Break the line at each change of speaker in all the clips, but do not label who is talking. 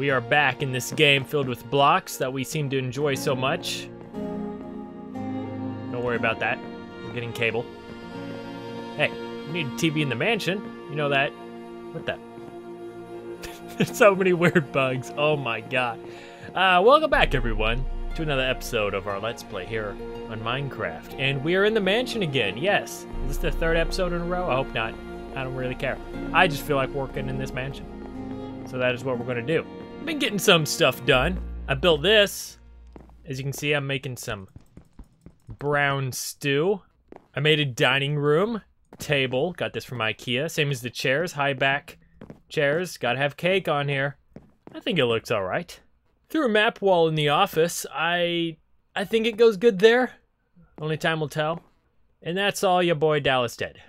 We are back in this game filled with blocks that we seem to enjoy so much. Don't worry about that. We're getting cable. Hey, we need TV in the mansion. You know that. What the? There's so many weird bugs. Oh my god. Uh, welcome back, everyone, to another episode of our Let's Play here on Minecraft. And we are in the mansion again. Yes. Is this the third episode in a row? I hope not. I don't really care. I just feel like working in this mansion. So that is what we're going to do. Been getting some stuff done. I built this. As you can see, I'm making some brown stew. I made a dining room table. Got this from Ikea. Same as the chairs, high back chairs. Gotta have cake on here. I think it looks all right. Through a map wall in the office. I I think it goes good there. Only time will tell. And that's all your boy Dallas did.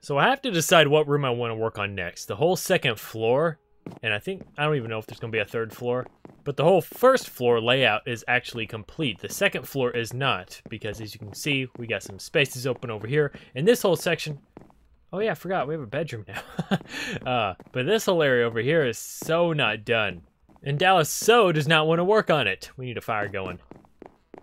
So I have to decide what room I want to work on next. The whole second floor and I think, I don't even know if there's going to be a third floor. But the whole first floor layout is actually complete. The second floor is not, because as you can see, we got some spaces open over here. And this whole section, oh yeah, I forgot, we have a bedroom now. uh, but this whole area over here is so not done. And Dallas so does not want to work on it. We need a fire going.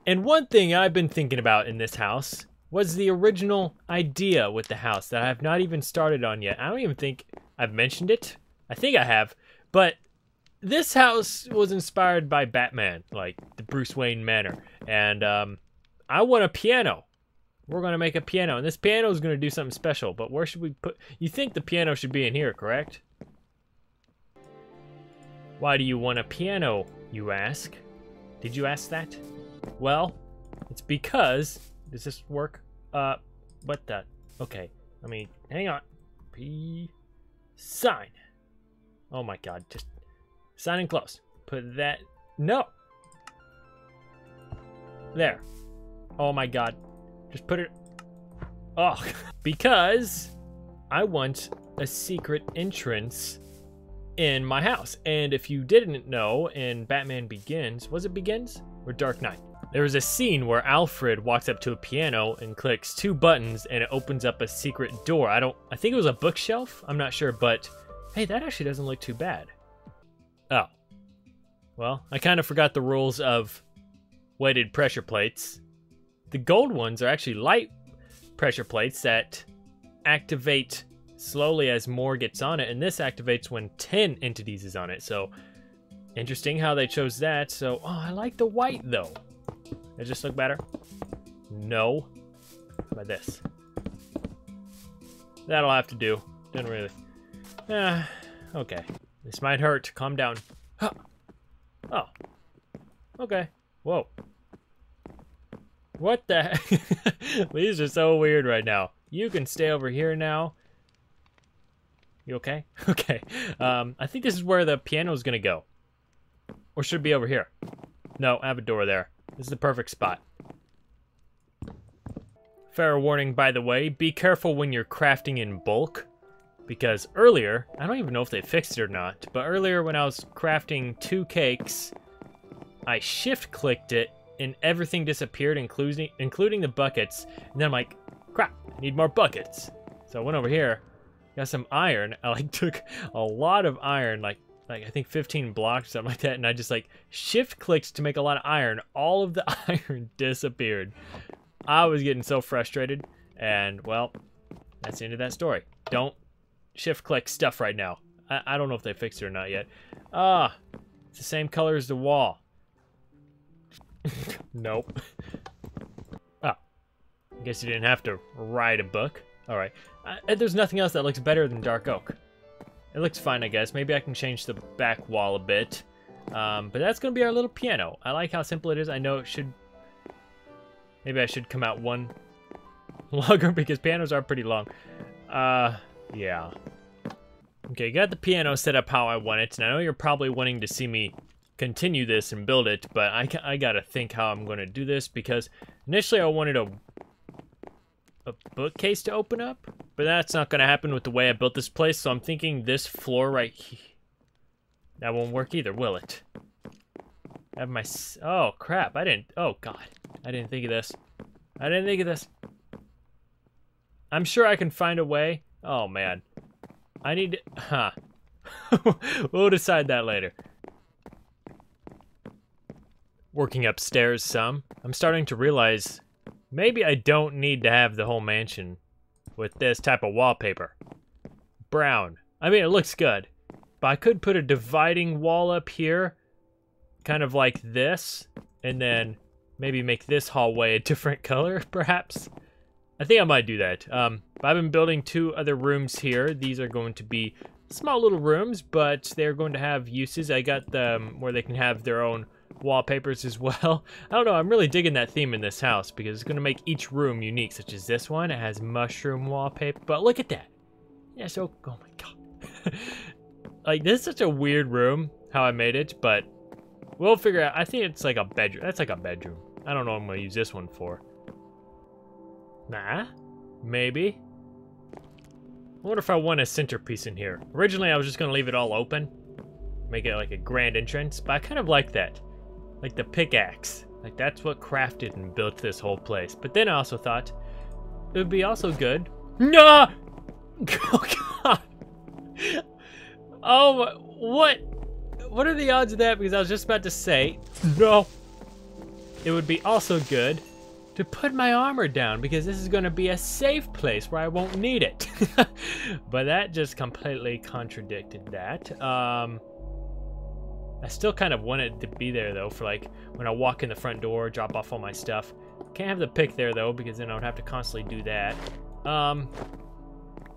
And one thing I've been thinking about in this house was the original idea with the house that I have not even started on yet. I don't even think I've mentioned it I think I have, but this house was inspired by Batman, like the Bruce Wayne Manor, and um, I want a piano. We're gonna make a piano, and this piano is gonna do something special. But where should we put? You think the piano should be in here, correct? Why do you want a piano? You ask. Did you ask that? Well, it's because. Does this work? Uh, what the? Okay, I mean, hang on. P sign. Oh my god, just signing close. Put that. No! There. Oh my god. Just put it. Oh, because I want a secret entrance in my house. And if you didn't know, in Batman Begins, was it Begins or Dark Knight? There is a scene where Alfred walks up to a piano and clicks two buttons and it opens up a secret door. I don't, I think it was a bookshelf. I'm not sure, but Hey, that actually doesn't look too bad. Oh. Well, I kind of forgot the rules of weighted pressure plates. The gold ones are actually light pressure plates that activate slowly as more gets on it, and this activates when 10 entities is on it. So, interesting how they chose that. So, oh, I like the white though. Does this look better? No. How about this? That'll have to do. Didn't really. Ah, okay. This might hurt. Calm down. Huh. Oh. Okay. Whoa. What the These are so weird right now. You can stay over here now. You okay? Okay. Um, I think this is where the piano is gonna go. Or should be over here? No, I have a door there. This is the perfect spot. Fair warning, by the way, be careful when you're crafting in bulk because earlier, I don't even know if they fixed it or not, but earlier when I was crafting two cakes, I shift clicked it and everything disappeared, including including the buckets. And then I'm like, crap, I need more buckets. So I went over here, got some iron. I like took a lot of iron, like like I think 15 blocks, something like that, and I just like shift clicked to make a lot of iron. All of the iron disappeared. I was getting so frustrated, and well, that's the end of that story. Don't shift click stuff right now. I, I don't know if they fixed it or not yet. Ah, it's the same color as the wall. nope. Oh, I guess you didn't have to write a book. All right. Uh, there's nothing else that looks better than dark oak. It looks fine, I guess. Maybe I can change the back wall a bit. Um, but that's going to be our little piano. I like how simple it is. I know it should... Maybe I should come out one longer because pianos are pretty long. Uh, yeah. Okay, got the piano set up how I want it, and I know you're probably wanting to see me continue this and build it, but I, I gotta think how I'm to do this, because initially I wanted a, a bookcase to open up, but that's not to happen with the way I built this place, so I'm thinking this floor right here, that won't work either, will it? I have my, oh crap, I didn't, oh god, I didn't think of this. I didn't think of this. I'm sure I can find a way Oh, man. I need to... Huh. we'll decide that later. Working upstairs some, I'm starting to realize maybe I don't need to have the whole mansion with this type of wallpaper. Brown. I mean, it looks good, but I could put a dividing wall up here, kind of like this, and then maybe make this hallway a different color, perhaps. I think I might do that. Um, I've been building two other rooms here. These are going to be small little rooms, but they're going to have uses. I got them where they can have their own wallpapers as well. I don't know, I'm really digging that theme in this house because it's going to make each room unique, such as this one. It has mushroom wallpaper, but look at that. Yeah, so, oh my god. like, this is such a weird room, how I made it, but we'll figure out. I think it's like a bedroom. That's like a bedroom. I don't know what I'm going to use this one for. Nah, maybe. I wonder if I want a centerpiece in here. Originally, I was just to leave it all open. Make it like a grand entrance, but I kind of like that. Like the pickaxe. Like that's what crafted and built this whole place. But then I also thought it would be also good. No! Oh god. Oh, what? What are the odds of that? Because I was just about to say, no. It would be also good to put my armor down because this is going to be a safe place where I won't need it. but that just completely contradicted that. Um, I still kind of wanted to be there though for like when I walk in the front door, drop off all my stuff. Can't have the pick there though because then I would have to constantly do that. Um,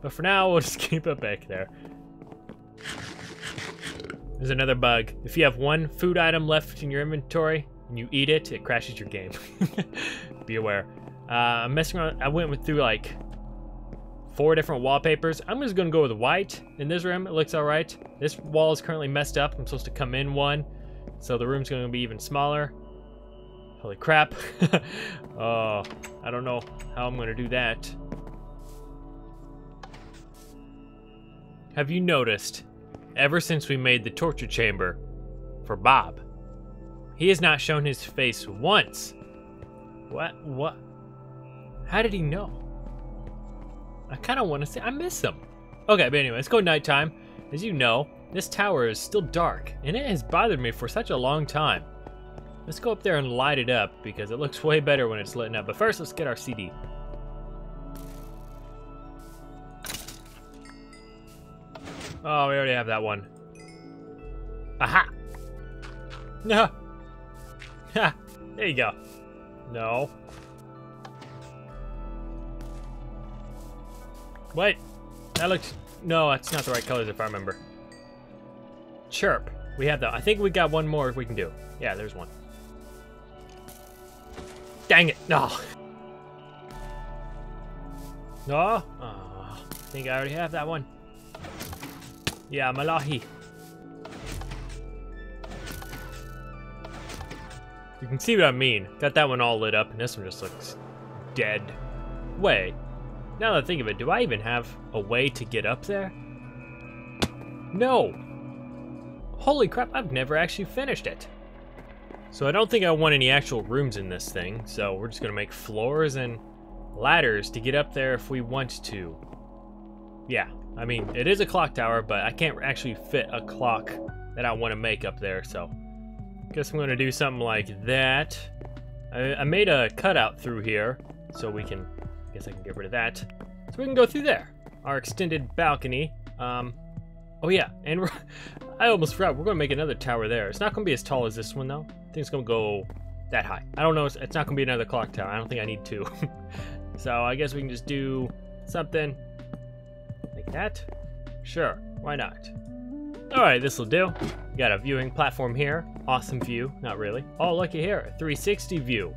but for now, we'll just keep it back there. There's another bug. If you have one food item left in your inventory and you eat it, it crashes your game. Be aware. Uh, I'm messing around. I went with through like four different wallpapers. I'm just gonna go with white in this room. It looks all right. This wall is currently messed up. I'm supposed to come in one, so the room's gonna be even smaller. Holy crap. oh, I don't know how I'm gonna do that. Have you noticed, ever since we made the torture chamber for Bob, he has not shown his face once. What? What? How did he know? I kind of want to say I miss him. Okay, but anyway, it's go nighttime. As you know, this tower is still dark, and it has bothered me for such a long time. Let's go up there and light it up, because it looks way better when it's lit up. But first, let's get our CD. Oh, we already have that one. Aha! Ha! There you go. No. Wait. That looks... No, that's not the right colors if I remember. Chirp. We have that. I think we got one more if we can do. Yeah, there's one. Dang it. No. No. Oh, I think I already have that one. Yeah, Mellohi. You can see what I mean. Got that one all lit up, and this one just looks dead. Wait. Now that I think of it, do I even have a way to get up there? No. Holy crap, I've never actually finished it. So I don't think I want any actual rooms in this thing, so we're just gonna make floors and ladders to get up there if we want to. Yeah, I mean, it is a clock tower, but I can't actually fit a clock that I want to make up there, so guess I'm gonna do something like that. I, I made a cutout through here, so we can I Guess I can get rid of that. So we can go through there. Our extended balcony. Um, oh yeah, and I almost forgot, we're gonna make another tower there. It's not gonna be as tall as this one though. I think it's gonna go that high. I don't know, it's, it's not gonna be another clock tower. I don't think I need two. so I guess we can just do something like that. Sure, why not? All right, this will do. Got a viewing platform here. Awesome view, not really. Oh, looky here, 360 view,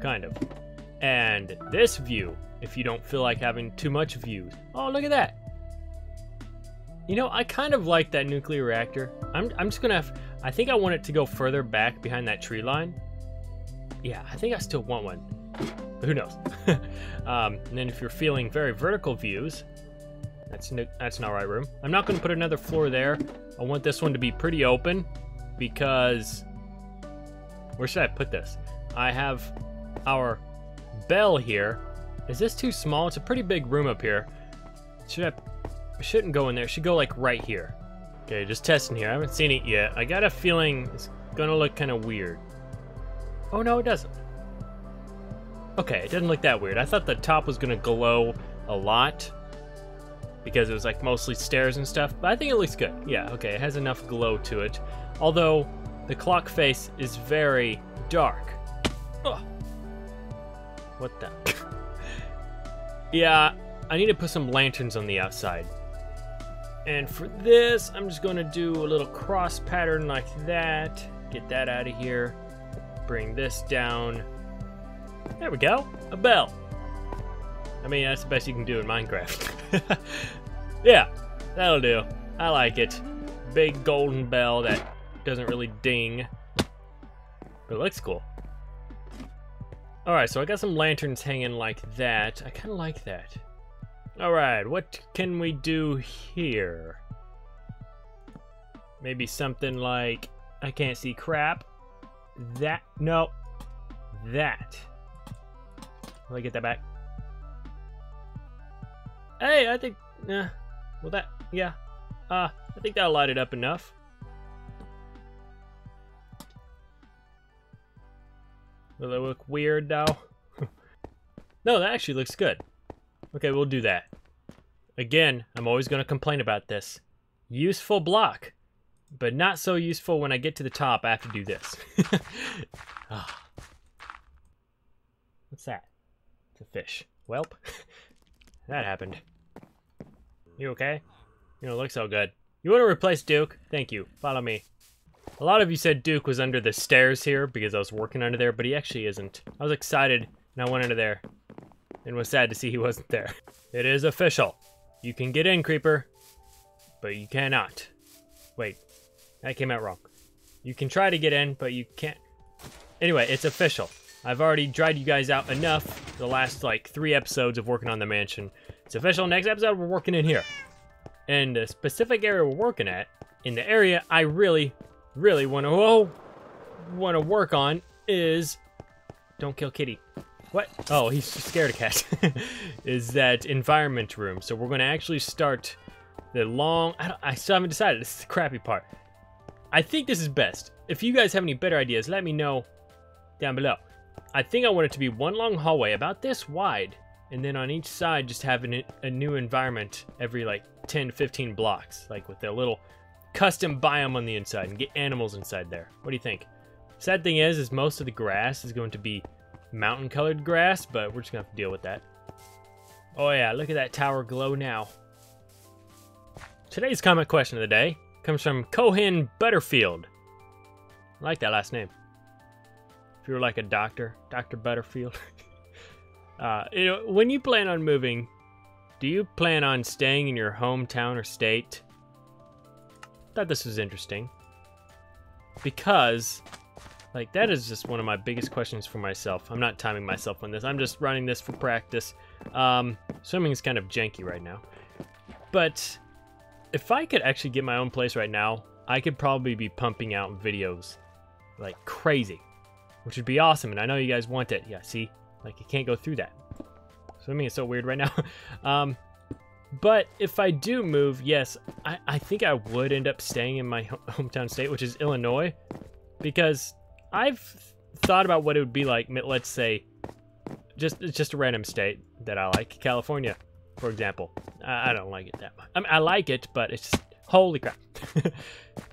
kind of. And this view, if you don't feel like having too much views. Oh, look at that. You know, I kind of like that nuclear reactor. I'm, I'm just gonna have, I think I want it to go further back behind that tree line. Yeah, I think I still want one. But who knows? um, and then if you're feeling very vertical views, that's, that's an alright room. I'm not gonna put another floor there. I want this one to be pretty open because, where should I put this? I have our bell here. Is this too small? It's a pretty big room up here. Should I... shouldn't go in there. It should go like right here. Okay, just testing here. I haven't seen it yet. I got a feeling it's gonna look kind of weird. Oh no, it doesn't. Okay, it doesn't look that weird. I thought the top was gonna glow a lot because it was like mostly stairs and stuff, but I think it looks good. Yeah, okay, it has enough glow to it. Although the clock face is very dark. Ugh. What the? yeah, I need to put some lanterns on the outside. And for this, I'm just to do a little cross pattern like that. Get that out of here. Bring this down. There we go. A bell. I mean, that's the best you can do in Minecraft. yeah, that'll do. I like it. Big golden bell that doesn't really ding. But it looks cool. Alright, so I got some lanterns hanging like that. I kind of like that. Alright, what can we do here? Maybe something like... I can't see crap. That... No. That. Let me get that back. Hey, I think... Uh, well, that... Yeah. Uh, I think that'll light it up enough. Will it look weird, though? no, that actually looks good. Okay, we'll do that. Again, I'm always going to complain about this. Useful block, but not so useful when I get to the top I have to do this. oh. What's that? It's a fish. Welp. that happened. You okay? You don't look so good. You want to replace Duke? Thank you. Follow me. A lot of you said Duke was under the stairs here because I was working under there, but he actually isn't. I was excited and I went under there and was sad to see he wasn't there. It is official. You can get in, Creeper, but you cannot. Wait, that came out wrong. You can try to get in, but you can't. Anyway, it's official. I've already dried you guys out enough the last like three episodes of working on the mansion. It's official. Next episode, we're working in here. And the specific area we're working at, in the area I really, really want to, oh, want to work on is, don't kill Kitty. What? Oh, he's scared of cats. is that environment room. So we're going to actually start the long... I, I, still haven't decided. This is the crappy part. I think this is best. If you guys have any better ideas, let me know down below. I think I want it to be one long hallway about this wide. And then on each side, just having a new environment every like 10 15 blocks. Like with a little custom biome on the inside and get animals inside there. What do you think? Sad thing is, is most of the grass is going to be mountain colored grass, but we're just gonna have to deal with that. Oh yeah, look at that tower glow now. Today's comment question of the day comes from Cohen Butterfield. I like that last name. If you were like a doctor, Dr. Butterfield. uh, you know, when you plan on moving, do you plan on staying in your hometown or state? Thought this was interesting. Because like, that is just one of my biggest questions for myself. I'm not timing myself on this. I'm just running this for practice. Um, swimming is kind of janky right now. But if I could actually get my own place right now, I could probably be pumping out videos like crazy, which would be awesome. And I know you guys want it. Yeah, see? Like, you can't go through that. So I mean, it's so weird right now. um, but if I do move, yes, I, I think I would end up staying in my hometown state, which is Illinois, because I've thought about what it would be like, let's say, just it's just a random state that I like, California, for example. I, I don't like it that much. I, mean, I like it, but it's just, holy crap.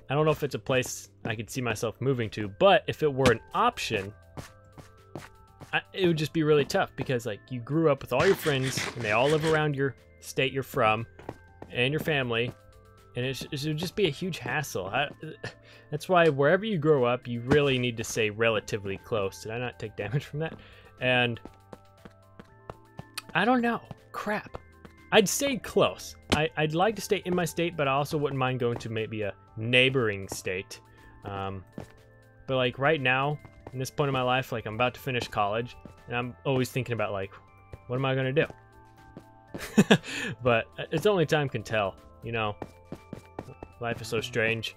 I don't know if it's a place I could see myself moving to, but if it were an option, I, it would just be really tough because like you grew up with all your friends and they all live around your state you're from and your family and it, it should just be a huge hassle. I, that's why wherever you grow up, you really need to stay relatively close. Did I not take damage from that? And I don't know. Crap. I'd stay close. I, would like to stay in my state, but I also wouldn't mind going to maybe a neighboring state. Um, but like right now, in this point in my life, like I'm about to finish college, and I'm always thinking about like, what am I gonna do? but uh, it's only time can tell, you know. Life is so strange.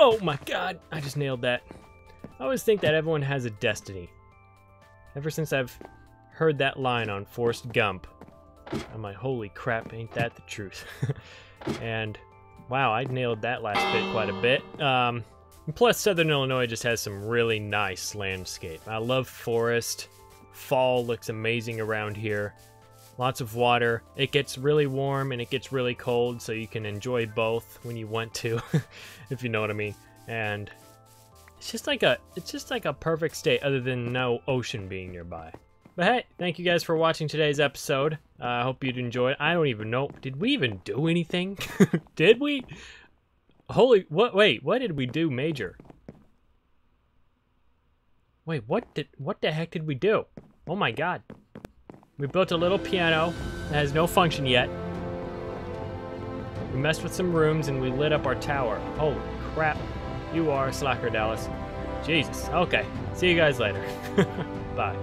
Oh my god, I just nailed that. I always think that everyone has a destiny. Ever since I've heard that line on Forrest Gump. I'm like, holy crap, ain't that the truth? and wow, I nailed that last bit quite a bit. Um, plus, Southern Illinois just has some really nice landscape. I love forest. Fall looks amazing around here. Lots of water. It gets really warm and it gets really cold, so you can enjoy both when you want to, if you know what I mean. And it's just like a it's just like a perfect state other than no ocean being nearby. But hey, thank you guys for watching today's episode. Uh, I uh, hope you'd enjoy it. I don't even know. Did we even do anything? did we? Holy, what? Wait, what did we do major? Wait, what did, what the heck did we do? Oh my god. We built a little piano that has no function yet. We messed with some rooms and we lit up our tower. Holy crap. You are slacker, Dallas. Jesus. Okay. See you guys later. Bye.